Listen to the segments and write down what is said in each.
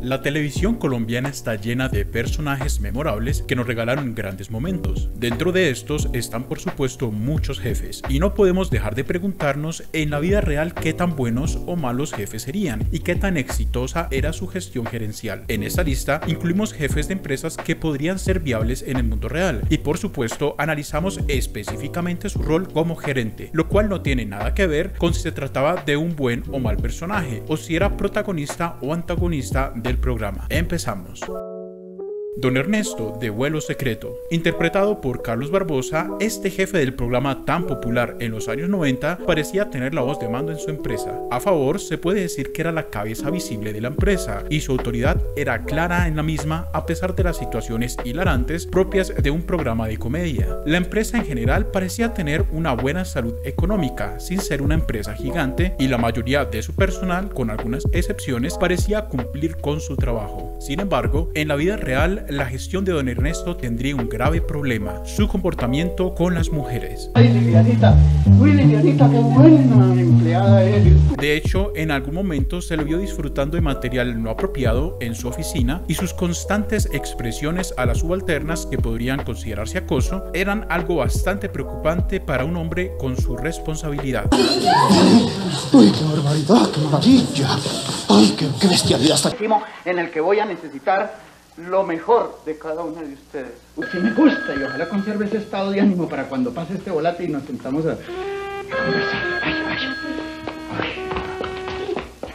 La televisión colombiana está llena de personajes memorables que nos regalaron grandes momentos. Dentro de estos están por supuesto muchos jefes y no podemos dejar de preguntarnos en la vida real qué tan buenos o malos jefes serían y qué tan exitosa era su gestión gerencial. En esta lista incluimos jefes de empresas que podrían ser viables en el mundo real y por supuesto analizamos específicamente su rol como gerente, lo cual no tiene nada que ver con si se trataba de un buen o mal personaje o si era protagonista o antagonista de programa. Empezamos. Don Ernesto de Vuelo Secreto, interpretado por Carlos Barbosa, este jefe del programa tan popular en los años 90 parecía tener la voz de mando en su empresa. A favor, se puede decir que era la cabeza visible de la empresa y su autoridad era clara en la misma a pesar de las situaciones hilarantes propias de un programa de comedia. La empresa en general parecía tener una buena salud económica, sin ser una empresa gigante, y la mayoría de su personal, con algunas excepciones, parecía cumplir con su trabajo. Sin embargo, en la vida real, la gestión de don Ernesto tendría un grave problema, su comportamiento con las mujeres. De hecho, en algún momento se lo vio disfrutando de material no apropiado en su oficina y sus constantes expresiones a las subalternas que podrían considerarse acoso eran algo bastante preocupante para un hombre con su responsabilidad. ¡Uy, qué barbaridad, qué maravilla! ¡Ay, qué, qué bestialidad! En el que voy a necesitar lo mejor de cada uno de ustedes. Si me gusta y ojalá conserve ese estado de ánimo para cuando pase este volante y nos sentamos a, conversar. Vaya, vaya.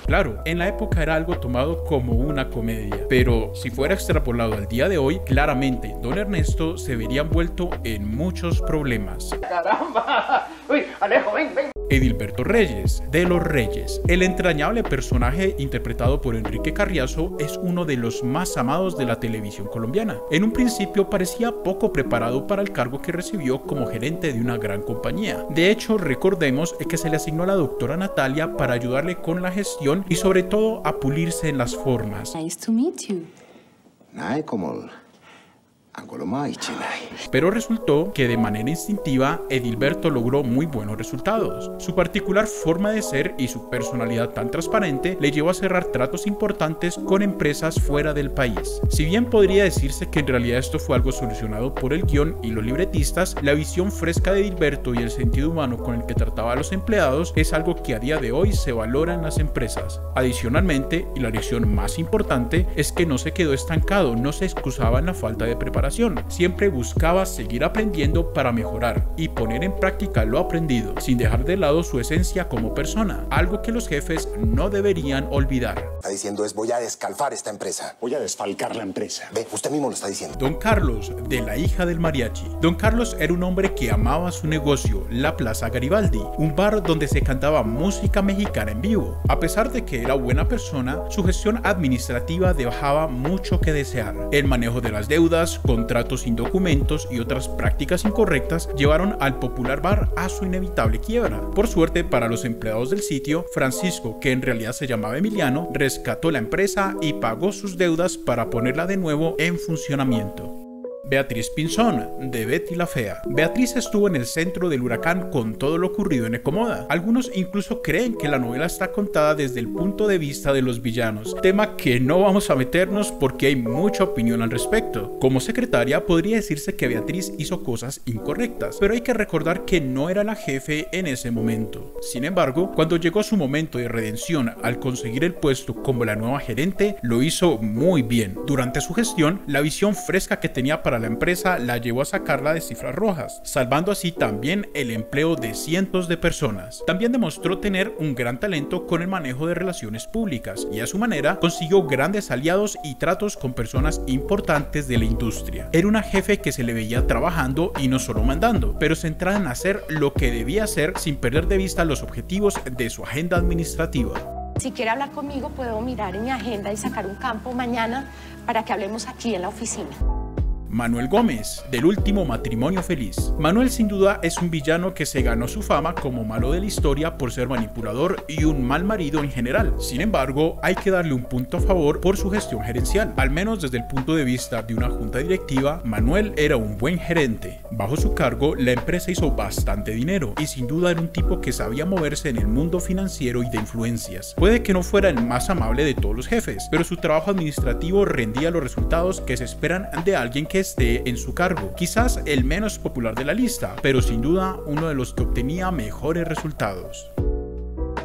Claro, en la época era algo tomado como una comedia, pero si fuera extrapolado al día de hoy, claramente Don Ernesto se vería envuelto en muchos problemas. ¡Caramba! ¡Uy, Alejo, ven, ven! Edilberto Reyes, de los Reyes. El entrañable personaje interpretado por Enrique Carriazo es uno de los más amados de la televisión colombiana. En un principio parecía poco preparado para el cargo que recibió como gerente de una gran compañía. De hecho, recordemos que se le asignó a la doctora Natalia para ayudarle con la gestión y sobre todo a pulirse en las formas. Nice to meet you. como pero resultó que de manera instintiva Edilberto logró muy buenos resultados. Su particular forma de ser y su personalidad tan transparente le llevó a cerrar tratos importantes con empresas fuera del país. Si bien podría decirse que en realidad esto fue algo solucionado por el guion y los libretistas, la visión fresca de Edilberto y el sentido humano con el que trataba a los empleados es algo que a día de hoy se valora en las empresas. Adicionalmente, y la lección más importante, es que no se quedó estancado, no se excusaba en la falta de preparación Siempre buscaba seguir aprendiendo para mejorar y poner en práctica lo aprendido, sin dejar de lado su esencia como persona, algo que los jefes no deberían olvidar. Está diciendo es voy a descalfar esta empresa. Voy a desfalcar la empresa. Ve, usted mismo lo está diciendo. Don Carlos, de la hija del mariachi. Don Carlos era un hombre que amaba su negocio, la Plaza Garibaldi, un bar donde se cantaba música mexicana en vivo. A pesar de que era buena persona, su gestión administrativa dejaba mucho que desear. El manejo de las deudas, contratos sin documentos y otras prácticas incorrectas llevaron al popular bar a su inevitable quiebra. Por suerte para los empleados del sitio, Francisco, que en realidad se llamaba Emiliano, rescató la empresa y pagó sus deudas para ponerla de nuevo en funcionamiento. Beatriz Pinzón, de Betty la Fea. Beatriz estuvo en el centro del huracán con todo lo ocurrido en Ecomoda. Algunos incluso creen que la novela está contada desde el punto de vista de los villanos, tema que no vamos a meternos porque hay mucha opinión al respecto. Como secretaria podría decirse que Beatriz hizo cosas incorrectas, pero hay que recordar que no era la jefe en ese momento. Sin embargo, cuando llegó su momento de redención al conseguir el puesto como la nueva gerente, lo hizo muy bien. Durante su gestión, la visión fresca que tenía para la empresa la llevó a sacarla de cifras rojas, salvando así también el empleo de cientos de personas. También demostró tener un gran talento con el manejo de relaciones públicas y a su manera consiguió grandes aliados y tratos con personas importantes de la industria. Era una jefe que se le veía trabajando y no solo mandando, pero centrada en hacer lo que debía hacer sin perder de vista los objetivos de su agenda administrativa. Si quiere hablar conmigo, puedo mirar en mi agenda y sacar un campo mañana para que hablemos aquí en la oficina. Manuel Gómez, del último matrimonio feliz. Manuel sin duda es un villano que se ganó su fama como malo de la historia por ser manipulador y un mal marido en general. Sin embargo, hay que darle un punto a favor por su gestión gerencial. Al menos desde el punto de vista de una junta directiva, Manuel era un buen gerente. Bajo su cargo, la empresa hizo bastante dinero y sin duda era un tipo que sabía moverse en el mundo financiero y de influencias. Puede que no fuera el más amable de todos los jefes, pero su trabajo administrativo rendía los resultados que se esperan de alguien que esté en su cargo. Quizás el menos popular de la lista, pero sin duda uno de los que obtenía mejores resultados.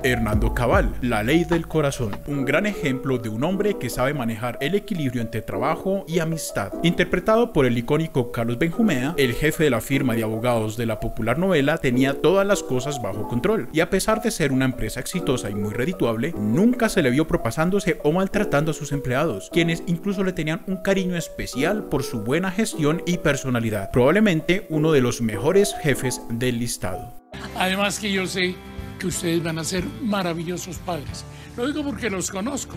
Hernando Cabal, La Ley del Corazón, un gran ejemplo de un hombre que sabe manejar el equilibrio entre trabajo y amistad. Interpretado por el icónico Carlos Benjumea, el jefe de la firma de abogados de la popular novela tenía todas las cosas bajo control, y a pesar de ser una empresa exitosa y muy redituable, nunca se le vio propasándose o maltratando a sus empleados, quienes incluso le tenían un cariño especial por su buena gestión y personalidad, probablemente uno de los mejores jefes del listado. Además que yo sé que ustedes van a ser maravillosos padres. Lo digo porque los conozco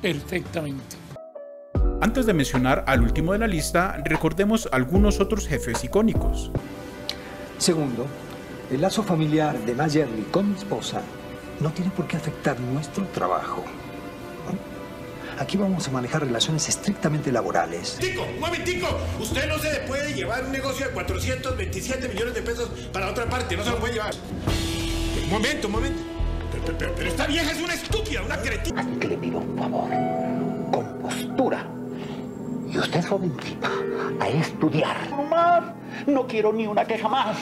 perfectamente. Antes de mencionar al último de la lista, recordemos algunos otros jefes icónicos. Segundo, el lazo familiar de Mayerly con mi esposa no tiene por qué afectar nuestro trabajo. Aquí vamos a manejar relaciones estrictamente laborales. Tico, un momentico. Usted no se puede llevar un negocio de 427 millones de pesos para otra parte. No se lo puede llevar. Momento, un momento. Pero, esta vieja es una estúpida, una cretina. que le pido un favor, con postura. Y usted jovencita, a estudiar. No más, no quiero ni una queja más.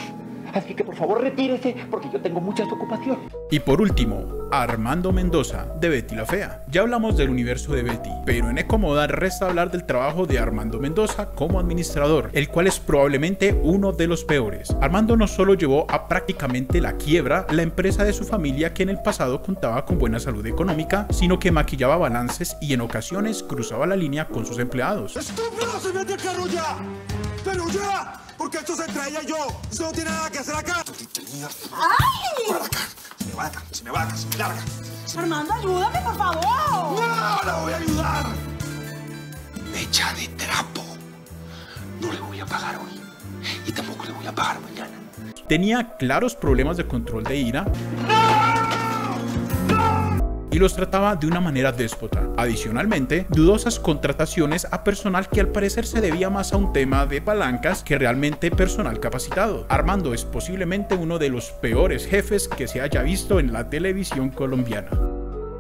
Así que por favor retírese porque yo tengo muchas ocupaciones. Y por último, Armando Mendoza, de Betty la Fea. Ya hablamos del universo de Betty, pero en Ecomoda resta hablar del trabajo de Armando Mendoza como administrador, el cual es probablemente uno de los peores. Armando no solo llevó a prácticamente la quiebra la empresa de su familia que en el pasado contaba con buena salud económica, sino que maquillaba balances y en ocasiones cruzaba la línea con sus empleados. ¡Estúpido! ¡Se mete al carro ya! ¡Pero ya! Porque esto se trae yo. Usted no tiene nada que hacer acá. ¡Ay! Acá. Se me va acá, se me va acá, se me larga. Armando, ayúdame, por favor. ¡No, la voy a ayudar! Me echa de trapo. No le voy a pagar hoy. Y tampoco le voy a pagar mañana. tenía claros problemas de control de ira y los trataba de una manera déspota. Adicionalmente, dudosas contrataciones a personal que al parecer se debía más a un tema de palancas que realmente personal capacitado. Armando es posiblemente uno de los peores jefes que se haya visto en la televisión colombiana.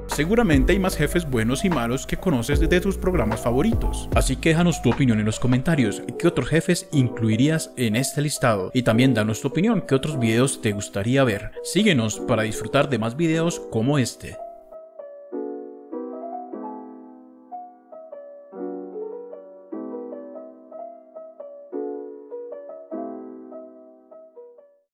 Seguramente hay más jefes buenos y malos que conoces de tus programas favoritos. Así que déjanos tu opinión en los comentarios. ¿Qué otros jefes incluirías en este listado? Y también danos tu opinión. ¿Qué otros videos te gustaría ver? Síguenos para disfrutar de más videos como este.